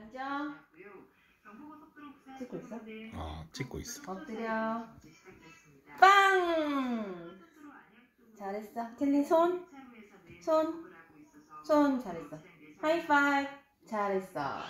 네, 앉아. 찍고 있어? 아 찍고 있어. 엎드려. 빵! 잘했어. 텔리 손. 손. 손 잘했어. 하이파이브. 잘했어.